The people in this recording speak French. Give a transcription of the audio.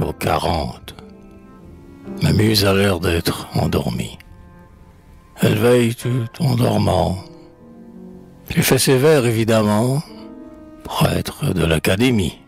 aux quarante. Ma muse a l'air d'être endormie. Elle veille tout en dormant. J'ai fait ses vers, évidemment, prêtre de l'académie.